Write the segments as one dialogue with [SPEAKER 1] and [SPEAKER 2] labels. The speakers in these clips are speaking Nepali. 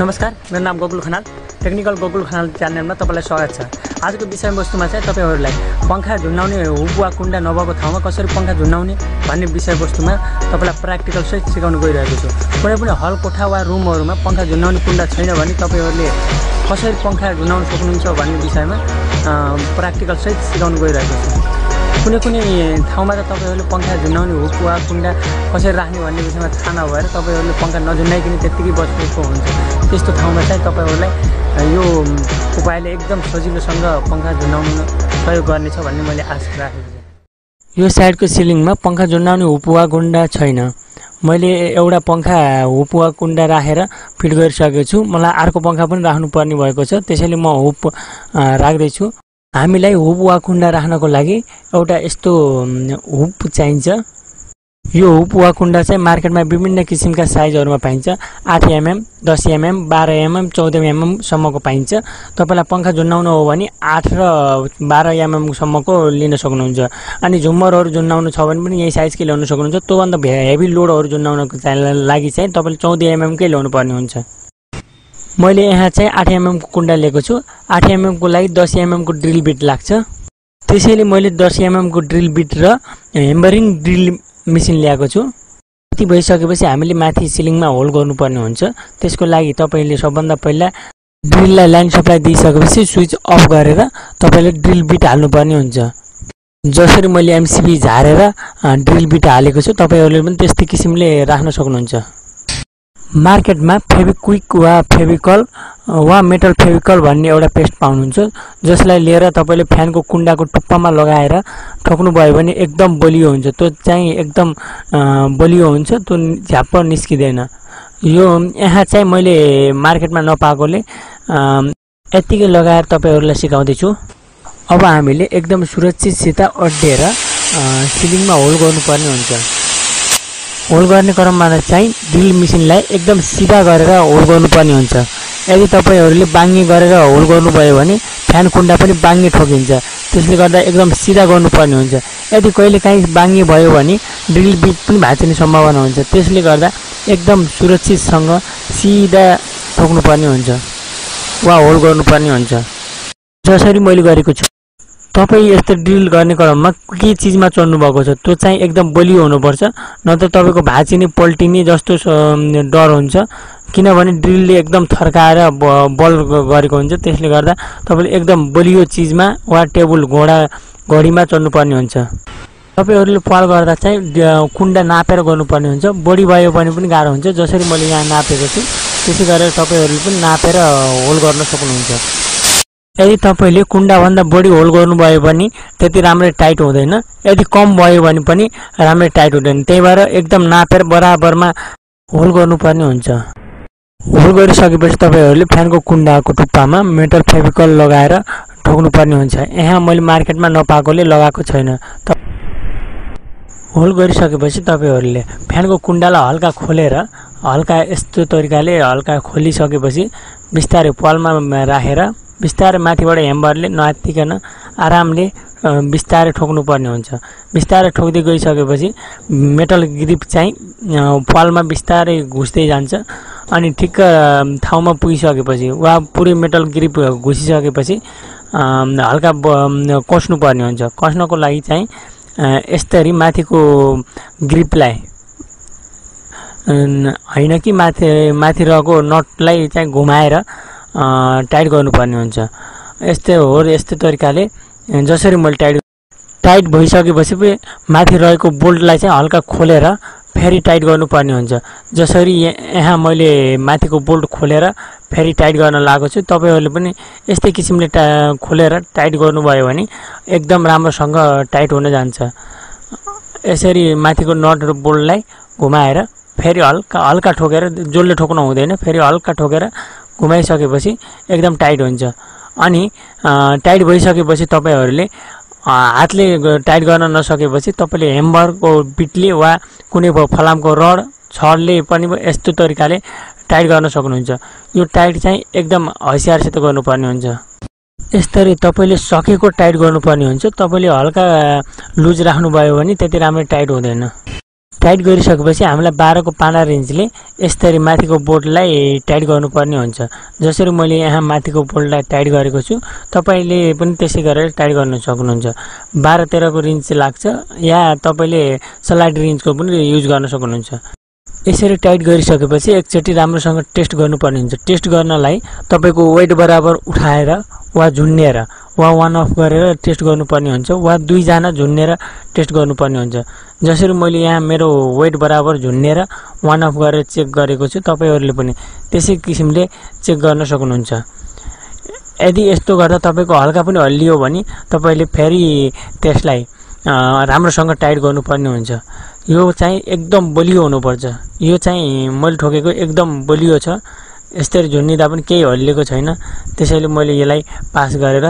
[SPEAKER 1] नमस्कार मेरो नाम गोकुल खनाल। टेक्निकल गोकुल खनाल च्यानलमा तपाईँलाई स्वागत छ। आजको विषयवस्तुमा चाहिँ तपाईँहरूलाई पङ्खा झुन्डाउने हुप वा कुन्डा नभएको ठाउँमा कसरी पङ्खा झुन्डाउने भन्ने विषयवस्तुमा तपाईँलाई प्र्याक्टिकल सहित सिकाउन गइरहेको छु। कुनै पनि हल कोठा वा रुमहरूमा पङ्खा झुन्डाउने कुन्डा छैन भने तपाईँहरूले कसरी पङ्खा झुन्डाउन सक्नुहुन्छ भन्ने विषयमा प्र्याक्टिकल सहित सिकाउन गइरहेको छु। कुनै कुनै ठाउँमा त तपाईँहरूले पङ्खा झुन्डाउने हुक वा कुन्डा कसरी राख्ने भन्ने विषयमा थाहा नभएर तपाईँहरूले पङ्खा नझुन्डाइकन त्यत्तिकै बसेको हुन्छ। त्यस्तो ठाउँमा चाहिँ तपाईँहरूलाई यो उपायले एकदम सजिलोसँग पङ्खा झुन्डाउन प्रयोग गर्नेछ भन्ने मैले आशा राखेको छु। यो साइडको सिलिङमा पङ्खा झुन्डाउने हुप वा कुन्डा छैन। मैले एउटा पङ्खा हुप वा कुन्डा राखेर फिट गरिसकेको छु। मलाई अर्को पङ्खा पनि राख्नुपर्ने भएको छ। त्यसैले म हुप राख्दैछु। हामीलाई हुप वा कुन्डा राख्नको लागि एउटा यस्तो हुप चाहिन्छ। यो हुप वा कुन्डा चाहिँ मार्केटमा विभिन्न किसिमका साइजहरूमा पाइन्छ। आठ एमएम दस एमएम बाह्र एमएम चौध एमएमसम्मको पाइन्छ। तपाईँलाई पङ्खा झुन्डाउनु हो भने आठ र बाह्र एमएमसम्मको लिन सक्नुहुन्छ। अनि झुम्मरहरू झुन्डाउनु छ भने पनि यही साइजकै ल्याउनु सक्नुहुन्छ? त्योभन्दा हेभी लोडहरू झुन्डाउनको लागि चाहिँ तपाईँले चौध एमएमकै ल्याउनु पर्ने हुन्छ। मैले यहाँ चाहिँ आठ एमएमको कुन्डा लिएको छु। आठ एमएमको लागि दस एमएमको ड्रिल बिट लाग्छ। त्यसैले मैले दस एमएमको ड्रिल बिट र हेम्बरिङ ड्रिल मेसिन ल्याएको छु। यति भइसकेपछि हामीले माथि सिलिङमा होल गर्नुपर्ने हुन्छ। त्यसको लागि तपाईँले सबभन्दा पहिला ड्रिललाई लाइन सप्लाई दिइसकेपछि स्विच अफ गरेर तपाईँले ड्रिल बिट हाल्नुपर्ने हुन्छ। जसरी मैले एमसिबी झारेर ड्रिल बिट हालेको छु तपाईँहरूले पनि त्यस्तै किसिमले राख्न सक्नुहुन्छ। मार्केटमा फेभिक्विक वा फेभिकल वा मेटल फेभिकल भन्ने एउटा पेस्ट पाउनुहुन्छ जसलाई लिएर तपाईँले फ्यानको कुन्डाको टुप्पामा लगाएर ठोक्नुभयो भने एकदम बलियो हुन्छ। त्यो चाहिँ एकदम बलियो हुन्छ त्यो झ्याप्प निस्किँदैन। यो यहाँ चाहिँ मैले मार्केटमा नपाएकोले यत्तिकै लगाएर तपाईँहरूलाई सिकाउँदैछु। अब हामीले एकदम सुरक्षितसित अड्डिएर सिलिङमा होल गर्नुपर्ने हुन्छ। होल गर्ने क्रममा चाहिँ ड्रिल मेसिनलाई एकदम सिधा गरेर होल गर्नुपर्ने हुन्छ। यदि तपाईँहरूले बाङ्गी गरेर होल गर्नुभयो भने फ्यान कुन्डा पनि बाङ्गी ठोकिन्छ। त्यसले गर्दा एकदम सिधा गर्नुपर्ने हुन्छ। यदि कहिले काहीँ बाङ्गी भयो भने ड्रिल बिट पनि भाँचिने सम्भावना हुन्छ। त्यसले गर्दा एकदम सुरक्षितसँग सिधा ठोक्नुपर्ने हुन्छ वा होल गर्नुपर्ने हुन्छ। जसरी मैले गरेको छु। तपाईँ यस्तो ड्रिल गर्ने क्रममा के चिजमा चढ्नु भएको छ? त्यो चाहिँ एकदम बलियो हुनुपर्छ। नत्र तपाईँको भाँचिने पल्टिने जस्तो डर हुन्छ। किनभने ड्रिलले एकदम थर्काएर बल गरेको हुन्छ। त्यसले गर्दा तपाईँले एकदम बलियो चिजमा वा टेबल घोडा घडीमा चढ्नुपर्ने हुन्छ। तपाईँहरूले पाल गर्दा चाहिँ कुन्डा नापेर गर्नुपर्ने हुन्छ। बढी भयो भने पनि गाह्रो हुन्छ। जसरी मैले यहाँ नापेको छु त्यसै गरेर तपाईँहरूले पनि नापेर होल गर्न सक्नुहुन्छ। यदि तपाईँले कुन्डाभन्दा बढी होल गर्नुभयो भने त्यति राम्ररी टाइट हुँदैन। यदि कम भयो भने पनि राम्ररी टाइट हुँदैन। त्यही भएर एकदम नापेर बराबरमा होल गर्नुपर्ने हुन्छ। होल गरिसकेपछि तपाईँहरूले फ्यानको कुन्डाको टुप्पामा मेटल फेभिकल लगाएर ठोक्नुपर्ने हुन्छ। यहाँ मैले मार्केटमा नपाएकोले लगाएको छैन। त होल गरिसकेपछि तपाईँहरूले फ्यानको कुन्डालाई हल्का खोलेर हल्का यस्तो तरिकाले हल्का खोलिसकेपछि बिस्तारै पालमा राखेर बिस्तारै माथिबाट ह्याम्बरले नआत्तिकन आरामले बिस्तारै ठोक्नुपर्ने हुन्छ। बिस्तारै ठोक्दै गइसकेपछि मेटल ग्रिप चाहिँ पालमा बिस्तारै घुस्दै जान्छ अनि ठिक्क ठाउँमा पुगिसकेपछि वा पुरै मेटल ग्रिप घुसिसकेपछि हल्का कस्नुपर्ने हुन्छ। कस्नको लागि चाहिँ यस्तरी माथिको ग्रिपलाई होइन कि माथि माथि रहेको नटलाई चाहिँ घुमाएर टाइट गर्नुपर्ने हुन्छ। यस्तै हो यस्तै तरिकाले जसरी मैले टाइट टाइट भइसकेपछि माथि रहेको बोल्टलाई चाहिँ हल्का खोलेर फेरि टाइट गर्नुपर्ने हुन्छ। जसरी यहाँ मैले माथिको बोल्ट खोलेर फेरि टाइट गर्न लगाएको छु तपाईँहरूले पनि यस्तै किसिमले टा खोलेर टाइट गर्नुभयो भने एकदम राम्रोसँग टाइट हुन जान्छ। यसरी माथिको नट र बोल्टलाई घुमाएर फेरि हल्का हल्का ठोकेर जसले ठोक्नु हुँदैन फेरि हल्का ठोकेर घुमाइसकेपछि एकदम टाइट हुन्छ। अनि टाइट भइसकेपछि तपाईँहरूले हातले टाइट गर्न नसकेपछि तपाईँले हेम्बरको बिटले वा कुनै फलामको रड छडले पनि यस्तो तरिकाले टाइट गर्न सक्नुहुन्छ। यो टाइट चाहिँ एकदम हसियारसित गर्नुपर्ने हुन्छ। यसरी तपाईँले सकेको टाइट गर्नुपर्ने हुन्छ। तपाईँले हल्का लुज राख्नुभयो भने त्यति राम्रो टाइट हुँदैन। टाइट गरिसकेपछि हामीलाई बाह्रको पाना रेन्जले यसरी माथिको बोर्डलाई टाइट गर्नुपर्ने हुन्छ। जसरी मैले यहाँ माथिको बोर्डलाई टाइट गरेको छु तपाईँले पनि त्यसै गरेर टाइट गर्न सक्नुहुन्छ। बाह्र तेह्रको रेन्ज लाग्छ। या तपाईँले सलाइड रेन्जको पनि युज गर्न सक्नुहुन्छ। यसरी टाइट गरिसकेपछि एकचोटि राम्रोसँग टेस्ट गर्नुपर्ने हुन्छ। टेस्ट गर्नलाई तपाईँको वेट बराबर उठाएर वा झुन्नेर वा वान अफ गरेर टेस्ट गर्नुपर्ने हुन्छ वा दुईजना झुन्नेर टेस्ट गर्नुपर्ने हुन्छ। जसरी मैले यहाँ मेरो वेट बराबर झुन्नेर वान अफ गरेर चेक गरेको छु तपाईँहरूले पनि त्यसै किसिमले चेक गर्न सक्नुहुन्छ। यदि यस्तो गर्दा तपाईँको हल्का पनि हल्लियो भने तपाईँले फेरि त्यसलाई राम्रोसँग टाइट गर्नुपर्ने हुन्छ। यो चाहिँ एकदम बलियो हुनुपर्छ। यो चाहिँ मैले ठोकेको एकदम बलियो छ। यसरी झुन्डिँदा पनि केही हल्लिएको छैन। त्यसैले मैले यसलाई पास गरेर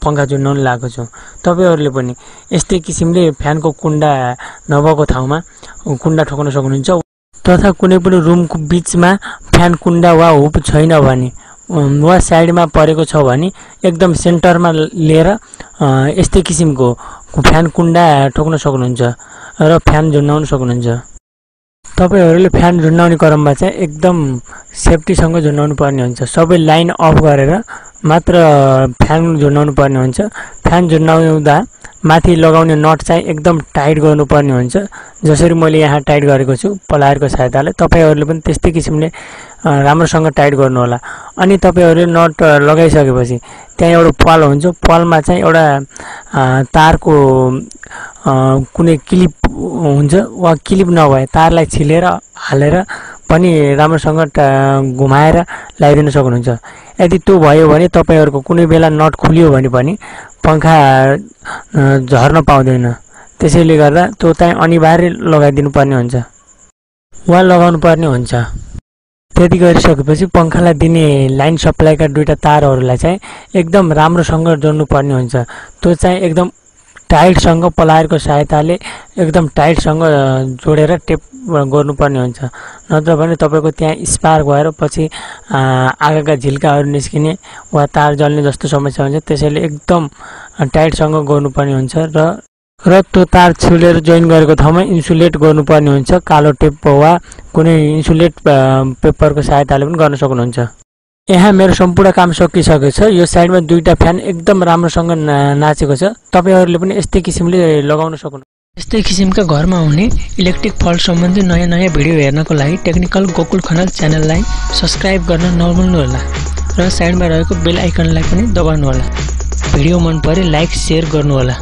[SPEAKER 1] पङ्खा झुन्डाउनु लगाएको छु। तपाईँहरूले पनि यस्तै किसिमले फ्यानको कुन्डा नभएको ठाउँमा कुन्डा ठोक्न सक्नुहुन्छ। तथा कुनै पनि रुमको बिचमा फ्यान कुन्डा वा हुप छैन भने वा साइडमा परेको छ भने एकदम सेन्टरमा लिएर यस्तै किसिमको फ्यान कुन्डा ठोक्न सक्नुहुन्छ र फ्यान झुन्डाउन सक्नुहुन्छ। तपाईँहरूले फ्यान झुन्डाउने क्रममा चाहिँ एकदम सेफ्टीसँग झुन्डाउनु पर्ने हुन्छ। सबै लाइन अफ गरेर मात्र फ्यान झुन्डाउनु पर्ने हुन्छ। फ्यान झुन्डाउँदा माथि लगाउने नट चाहिँ एकदम टाइट गर्नुपर्ने हुन्छ। जसरी मैले यहाँ टाइट गरेको छु पलायरको सहायताले। तपाईँहरूले पनि त्यस्तै किसिमले राम्रोसँग टाइट गर्नुहोला। अनि तपाईँहरूले नट लगाइसकेपछि त्यहाँ एउटा पाल हुन्छ। पालमा चाहिँ एउटा तारको कुनै क्लिप हुन्छ। वा क्लिप नभए तारलाई छिलेर हालेर पनि राम्रोसँग घुमाएर लगाइदिन सक्नुहुन्छ। यदि त्यो भयो भने तपाईँहरूको कुनै बेला नट खुल्यो भने पनि पङ्खा झर्न पाउँदैन। त्यसैले गर्दा त्यो चाहिँ अनिवार्य लगाइदिनु पर्ने हुन्छ। वा लगाउनु पर्ने हुन्छ। त्यति गरिसकेपछि पङ्खालाई दिने लाइन सप्लाईका दुईवटा तारहरूलाई चाहिँ एकदम राम्रोसँग जोड्नु पर्ने हुन्छ। त्यो चाहिँ एकदम टाइटसँग पलायरको सहायताले एकदम टाइटसँग जोडेर टेप गर्नुपर्ने हुन्छ। नत्र भने तपाईँको त्यहाँ स्पार्क भएर पछि आगाका झिल्काहरू निस्किने वा तार जल्ने जस्तो समस्या हुन्छ। त्यसैले एकदम टाइटसँग गर्नुपर्ने हुन्छ र र त्यो तार छिलेर जोइन गरेको ठाउँमा इन्सुलेट गर्नुपर्ने हुन्छ। कालो टेप वा कुनै इन्सुलेट पेपरको सहायताले पनि गर्न सक्नुहुन्छ। यहाँ मेरो सम्पूर्ण काम सकिसकेको छ। यो साइडमा दुईवटा फ्यान एकदम राम्रोसँग नाचेको छ। तपाईँहरूले पनि यस्तै किसिमले लगाउन सक्नु। यस्तै किसिमका घरमा हुने इलेक्ट्रिक फल्ट सम्बन्धी नयाँ नयाँ भिडियो हेर्नको लागि टेक्निकल गोकुल खनाल च्यानललाई सब्सक्राइब गर्न नभुल्नुहोला र साइडमा रहेको बेल आइकनलाई पनि दबाउनुहोला। भिडियो मन परे लाइक सेयर गर्नुहोला।